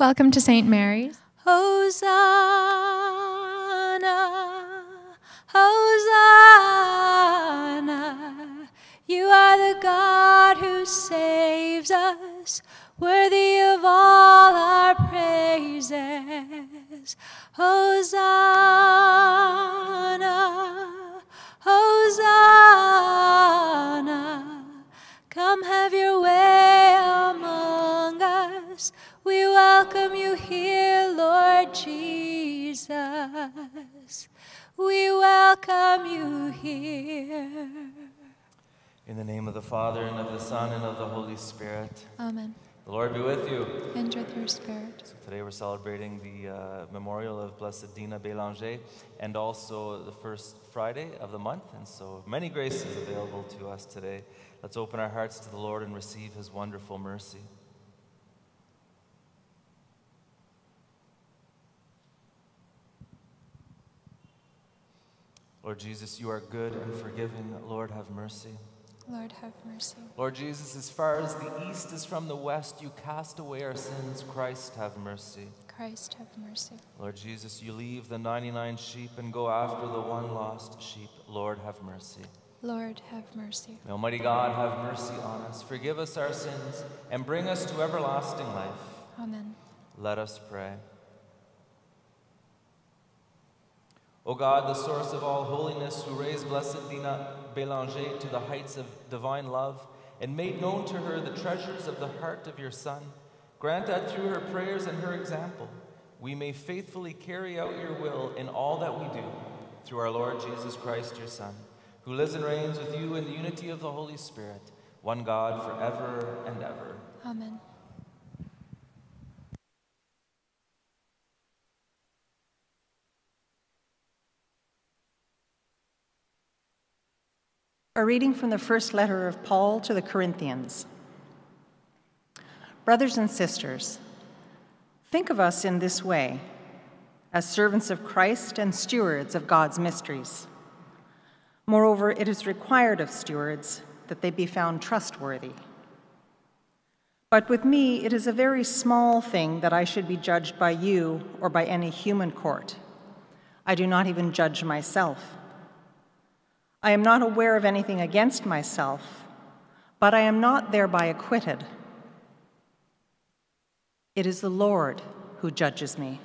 Welcome to St. Mary's. Hosanna, Hosanna. You are the God who saves us, worthy of all our praises. Hosanna, Hosanna. Come have your way among. We welcome you here, Lord Jesus. We welcome you here. In the name of the Father, and of the Son, and of the Holy Spirit. Amen. The Lord be with you. And with your spirit. So today we're celebrating the uh, memorial of Blessed Dina Bélanger and also the first Friday of the month. And so many graces available to us today. Let's open our hearts to the Lord and receive his wonderful mercy. Lord Jesus, you are good and forgiving. Lord, have mercy. Lord, have mercy. Lord Jesus, as far as the east is from the west, you cast away our sins. Christ, have mercy. Christ, have mercy. Lord Jesus, you leave the 99 sheep and go after the one lost sheep. Lord, have mercy. Lord, have mercy. May Almighty God have mercy on us, forgive us our sins, and bring us to everlasting life. Amen. Let us pray. O God, the source of all holiness, who raised Blessed Dina Bélanger to the heights of divine love and made known to her the treasures of the heart of your Son, grant that through her prayers and her example, we may faithfully carry out your will in all that we do, through our Lord Jesus Christ, your Son, who lives and reigns with you in the unity of the Holy Spirit, one God forever and ever. Amen. A reading from the first letter of Paul to the Corinthians. Brothers and sisters, think of us in this way as servants of Christ and stewards of God's mysteries. Moreover, it is required of stewards that they be found trustworthy. But with me, it is a very small thing that I should be judged by you or by any human court. I do not even judge myself. I am not aware of anything against myself, but I am not thereby acquitted. It is the Lord who judges me.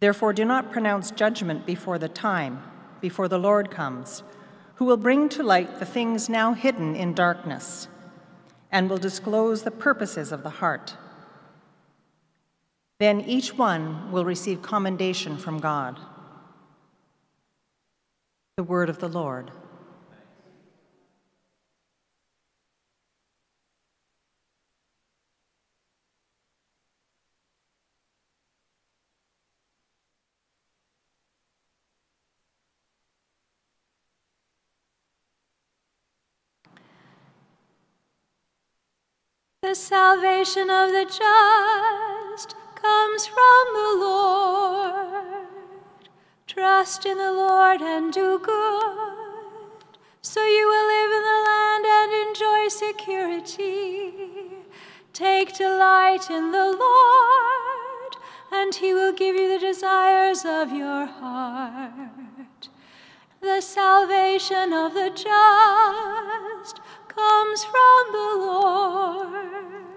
Therefore, do not pronounce judgment before the time, before the Lord comes, who will bring to light the things now hidden in darkness and will disclose the purposes of the heart. Then each one will receive commendation from God. The word of the Lord. The salvation of the just comes from the Lord. Trust in the Lord and do good, so you will live in the land and enjoy security. Take delight in the Lord, and he will give you the desires of your heart. The salvation of the just comes from the Lord.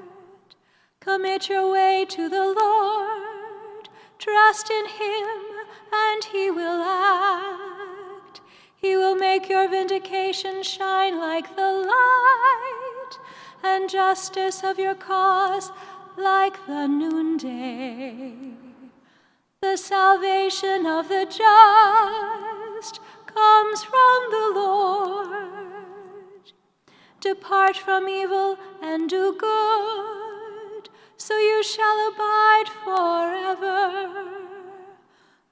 Commit your way to the Lord, trust in him, and he will act. He will make your vindication shine like the light, and justice of your cause like the noonday. The salvation of the just comes from the Lord. Depart from evil and do good, so you shall abide forever.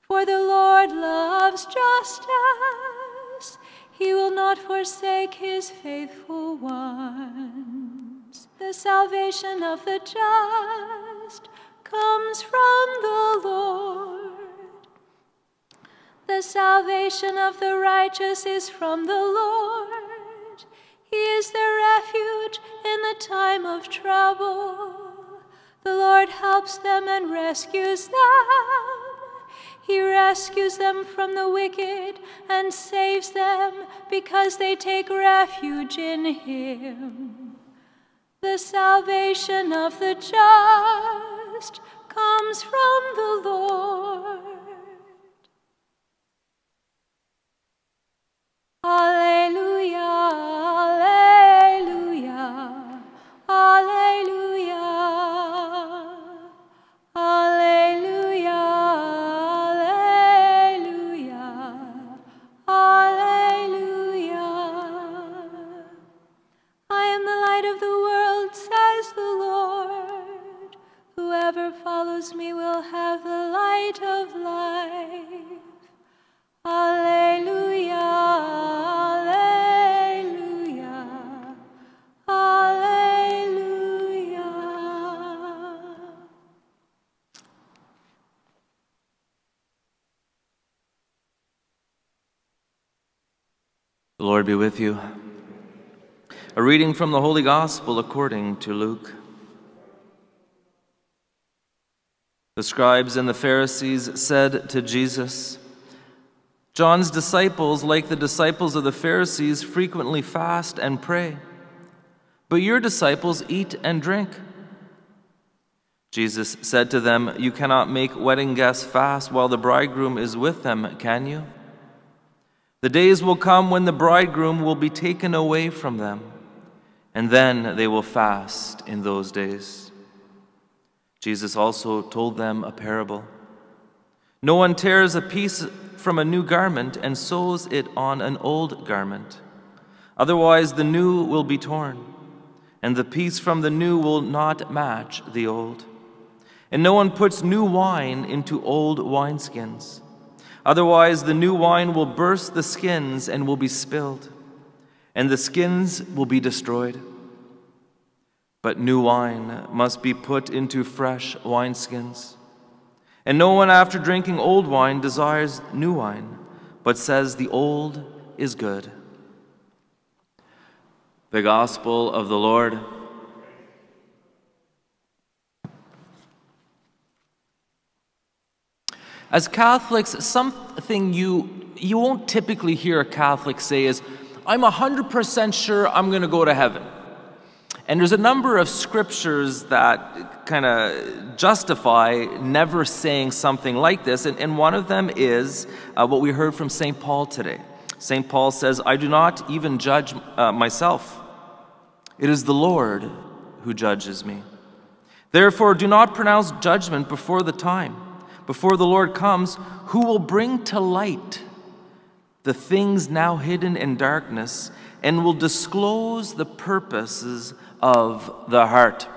For the Lord loves justice, he will not forsake his faithful ones. The salvation of the just comes from the Lord. The salvation of the righteous is from the Lord. He is their refuge in the time of trouble. The Lord Lord helps them and rescues them. He rescues them from the wicked and saves them because they take refuge in Him. The salvation of the just comes from the Lord. Alleluia, Lord be with you. A reading from the Holy Gospel according to Luke. The scribes and the Pharisees said to Jesus, John's disciples, like the disciples of the Pharisees, frequently fast and pray, but your disciples eat and drink. Jesus said to them, You cannot make wedding guests fast while the bridegroom is with them, can you? The days will come when the bridegroom will be taken away from them, and then they will fast in those days. Jesus also told them a parable. No one tears a piece from a new garment and sews it on an old garment. Otherwise, the new will be torn, and the piece from the new will not match the old. And no one puts new wine into old wineskins. Otherwise, the new wine will burst the skins and will be spilled, and the skins will be destroyed. But new wine must be put into fresh wineskins. And no one, after drinking old wine, desires new wine, but says the old is good. The Gospel of the Lord. As Catholics, something you, you won't typically hear a Catholic say is, I'm 100% sure I'm going to go to heaven. And there's a number of scriptures that kind of justify never saying something like this. And, and one of them is uh, what we heard from St. Paul today. St. Paul says, I do not even judge uh, myself, it is the Lord who judges me. Therefore, do not pronounce judgment before the time, before the Lord comes, who will bring to light the things now hidden in darkness and will disclose the purposes of the heart.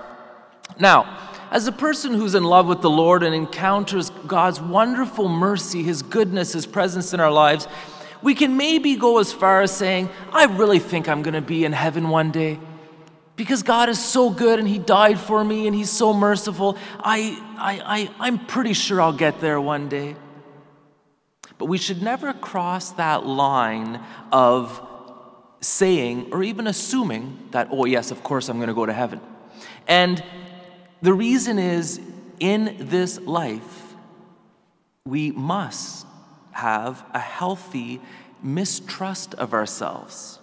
Now, as a person who's in love with the Lord and encounters God's wonderful mercy, His goodness, His presence in our lives, we can maybe go as far as saying, I really think I'm going to be in heaven one day. Because God is so good and He died for me and He's so merciful, I, I, I, I'm pretty sure I'll get there one day. But we should never cross that line of saying or even assuming that, oh, yes, of course I'm going to go to heaven. And the reason is in this life, we must have a healthy mistrust of ourselves,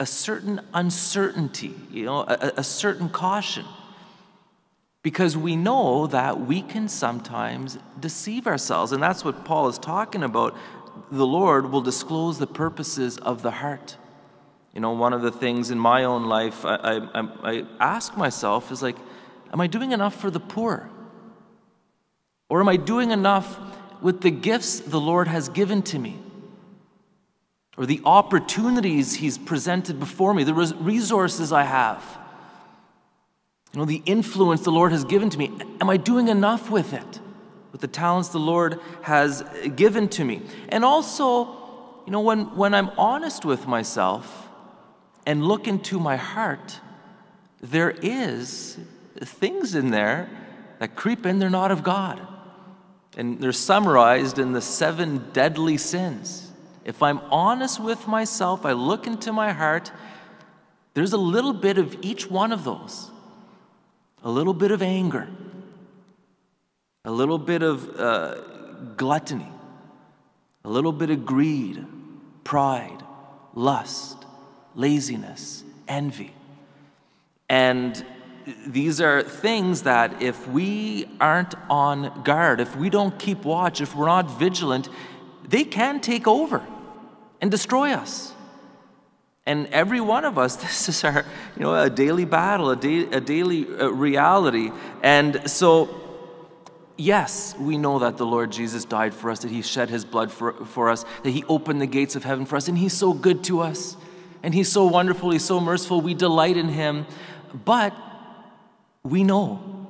a certain uncertainty, you know, a, a certain caution. Because we know that we can sometimes deceive ourselves. And that's what Paul is talking about. The Lord will disclose the purposes of the heart. You know, one of the things in my own life I, I, I ask myself is like, am I doing enough for the poor? Or am I doing enough with the gifts the Lord has given to me? Or the opportunities He's presented before me, the res- resources I have? You know, the influence the Lord has given to me. Am I doing enough with it? With the talents the Lord has given to me? And also, you know, when, when I'm honest with myself and look into my heart, there is things in there that creep in, they're not of God. And they're summarized in the seven deadly sins. If I'm honest with myself, I look into my heart, there's a little bit of each one of those. A little bit of anger, a little bit of uh, gluttony, a little bit of greed, pride, lust, laziness, envy. And these are things that if we aren't on guard, if we don't keep watch, if we're not vigilant, they can take over and destroy us. And every one of us, this is our, you know, a daily battle, a, da- a daily uh, reality. And so, yes, we know that the Lord Jesus died for us, that He shed His blood for, for us, that He opened the gates of heaven for us, and He's so good to us. And He's so wonderful, He's so merciful. We delight in Him. But we know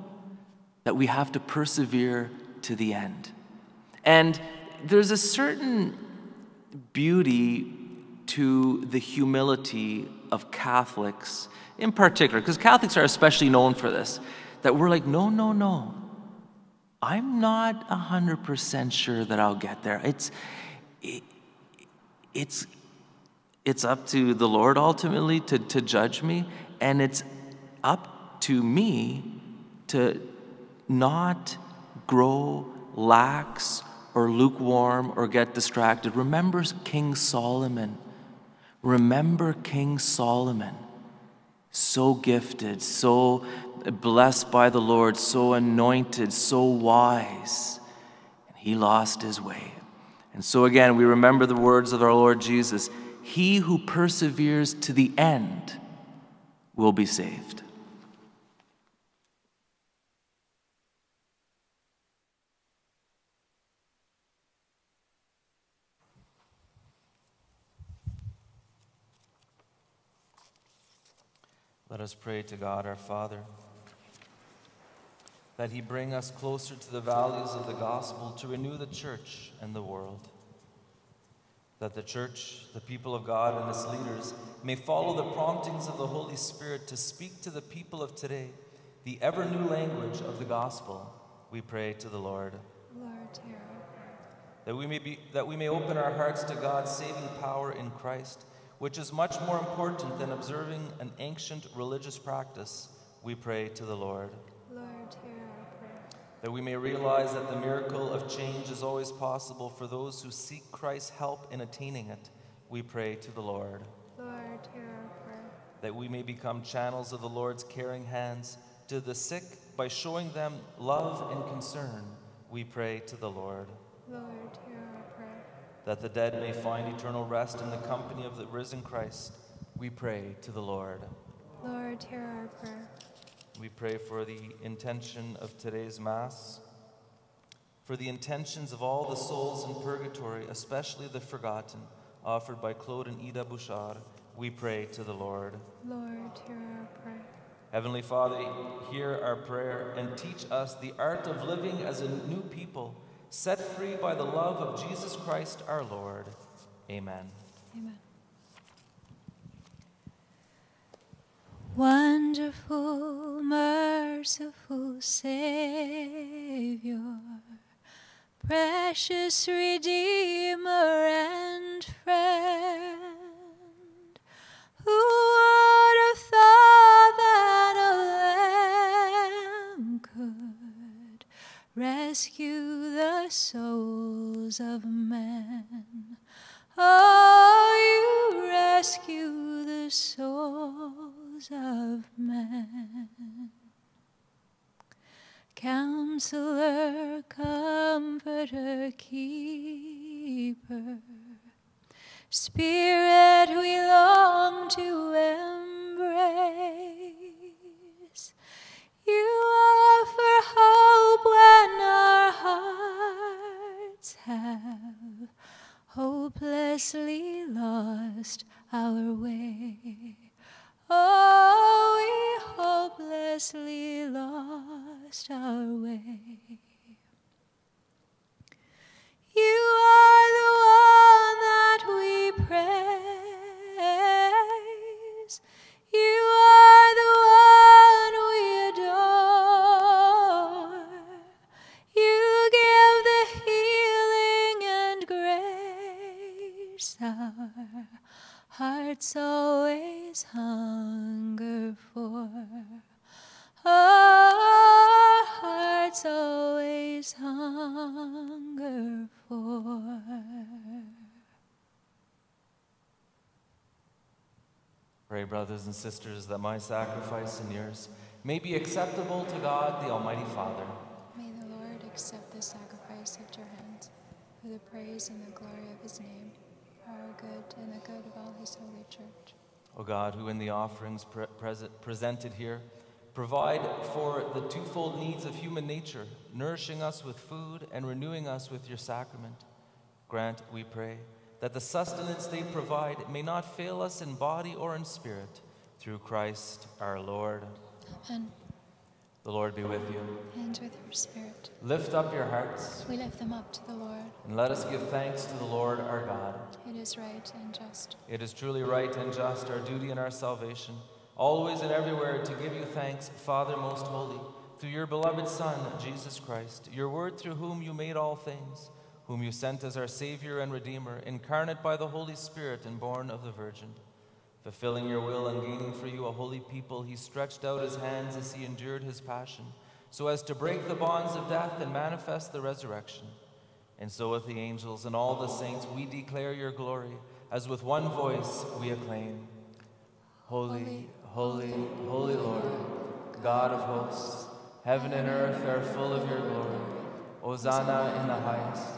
that we have to persevere to the end. And there's a certain beauty to the humility of Catholics in particular, because Catholics are especially known for this, that we're like, no, no, no. I'm not 100% sure that I'll get there. It's, it, it's, it's up to the Lord ultimately to, to judge me, and it's up to me to not grow lax or lukewarm or get distracted. Remember King Solomon. Remember King Solomon. So gifted, so blessed by the Lord, so anointed, so wise. And he lost his way. And so again, we remember the words of our Lord Jesus He who perseveres to the end will be saved. Let us pray to God our Father that He bring us closer to the values of the gospel to renew the church and the world. That the church, the people of God, and its leaders may follow the promptings of the Holy Spirit to speak to the people of today the ever new language of the gospel. We pray to the Lord. Lord, hear. That we may, be, that we may open our hearts to God's saving power in Christ which is much more important than observing an ancient religious practice, we pray to the Lord. Lord, hear our prayer. That we may realize that the miracle of change is always possible for those who seek Christ's help in attaining it, we pray to the Lord. Lord, hear our prayer. That we may become channels of the Lord's caring hands to the sick by showing them love and concern, we pray to the Lord. Lord, hear our prayer. That the dead may find eternal rest in the company of the risen Christ, we pray to the Lord. Lord, hear our prayer. We pray for the intention of today's Mass, for the intentions of all the souls in purgatory, especially the forgotten, offered by Claude and Ida Bouchard. We pray to the Lord. Lord, hear our prayer. Heavenly Father, hear our prayer and teach us the art of living as a new people, set free by the love of Jesus Christ our Lord. Amen. Amen. Wonderful, merciful Savior, precious Redeemer and friend, who would have thought that a lamb could rescue the souls of men? Oh, you rescue the souls of men. Counselor, comforter, keeper, Spirit our brothers and sisters, that my sacrifice and yours may be acceptable to God, the Almighty Father. May the Lord accept the sacrifice at your hands for the praise and the glory of his name, for our good and the good of all his holy church. O God, who in the offerings pre- present, presented here provide for the twofold needs of human nature, nourishing us with food and renewing us with your sacrament, grant, we pray, that the sustenance they provide may not fail us in body or in spirit, through Christ our Lord. Amen. The Lord be with you. And with your spirit, Lift up your hearts, we lift them up to the Lord. and let us give thanks to the Lord our God. It is right and just. It is truly right and just, our duty and our salvation, always and everywhere to give you thanks, Father most holy, through your beloved Son, Jesus Christ, your word through whom you made all things, whom you sent as our Savior and Redeemer, incarnate by the Holy Spirit and born of the Virgin. Fulfilling your will and gaining for you a holy people, he stretched out his hands as he endured his passion, so as to break the bonds of death and manifest the resurrection. And so, with the angels and all the saints, we declare your glory, as with one voice we acclaim Holy, holy, holy Lord, God of hosts, heaven and earth are full of your glory. Hosanna in the highest.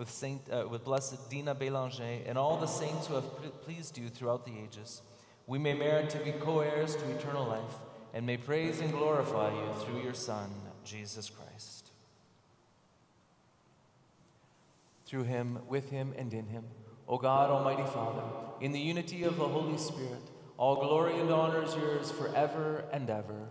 with, Saint, uh, with blessed Dina Bélanger, and all the saints who have pleased you throughout the ages, we may merit to be co heirs to eternal life, and may praise and glorify you through your Son, Jesus Christ. Through him, with him, and in him, O God, Almighty Father, in the unity of the Holy Spirit, all glory and honor is yours forever and ever.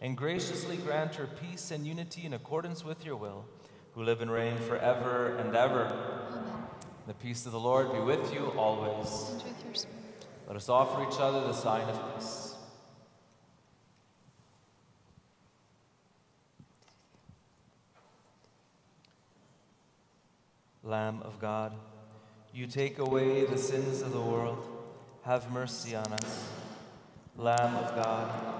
and graciously grant her peace and unity in accordance with your will, who live and reign forever and ever. Amen. The peace of the Lord be with you always. And with your spirit. Let us offer each other the sign of peace. Lamb of God, you take away the sins of the world. Have mercy on us. Lamb of God,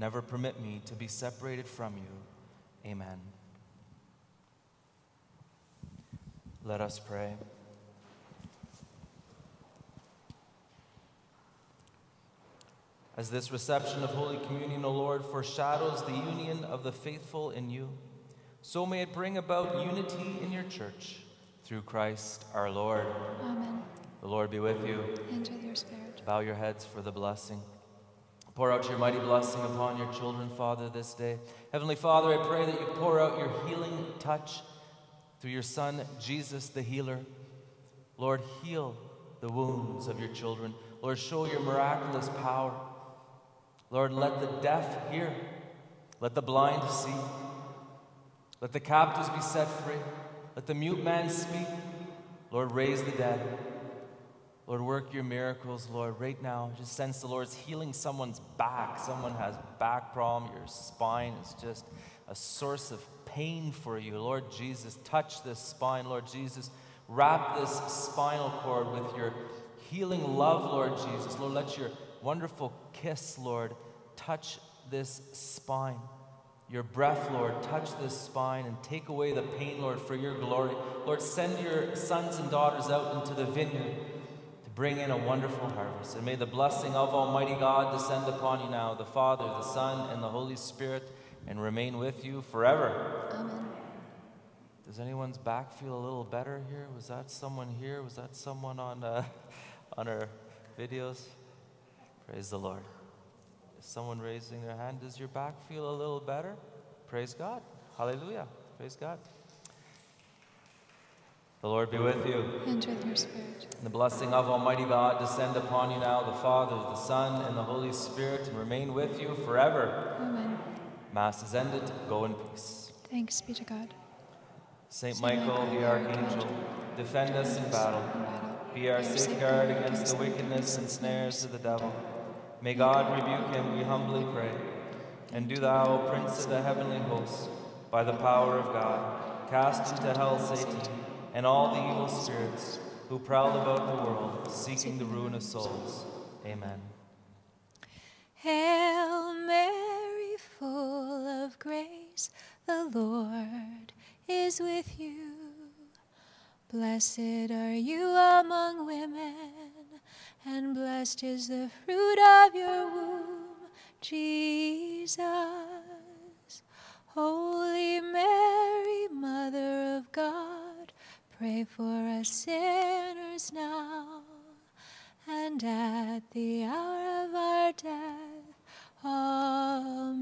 Never permit me to be separated from you. Amen. Let us pray. As this reception of Holy Communion, O Lord, foreshadows the union of the faithful in you, so may it bring about unity in your church through Christ our Lord. Amen. The Lord be with you. And with your spirit. Bow your heads for the blessing. Pour out your mighty blessing upon your children, Father, this day. Heavenly Father, I pray that you pour out your healing touch through your Son, Jesus the healer. Lord, heal the wounds of your children. Lord, show your miraculous power. Lord, let the deaf hear, let the blind see, let the captives be set free, let the mute man speak. Lord, raise the dead. Lord, work your miracles, Lord, right now. Just sense the Lord's healing someone's back. Someone has back problem. Your spine is just a source of pain for you. Lord Jesus, touch this spine. Lord Jesus, wrap this spinal cord with your healing love, Lord Jesus. Lord, let your wonderful kiss, Lord, touch this spine. Your breath, Lord, touch this spine and take away the pain, Lord, for your glory. Lord, send your sons and daughters out into the vineyard bring in a wonderful harvest. And may the blessing of Almighty God descend upon you now, the Father, the Son, and the Holy Spirit, and remain with you forever. Amen. Does anyone's back feel a little better here? Was that someone here? Was that someone on, uh, on our videos? Praise the Lord. Is someone raising their hand? Does your back feel a little better? Praise God. Hallelujah. Praise God. The Lord be with you. And with your spirit. And the blessing of Almighty God descend upon you now, the Father, the Son, and the Holy Spirit, and remain with you forever. Amen. Mass is ended. Go in peace. Thanks be to God. Saint Michael, the Archangel, defend us in battle. In battle. Be our safeguard against the wickedness and snares of the devil. May God rebuke him, we humbly pray. And do thou, O Prince of the heavenly host, by the power of God, cast into hell Satan and all the evil spirits who prowl about the world, seeking the ruin of souls. Amen. Hail Mary, full of grace, the Lord is with you. Blessed are you among women, and blessed is the fruit of your womb, Jesus. Holy Mary, Mother of God, Pray for us sinners now and at the hour of our death. Amen.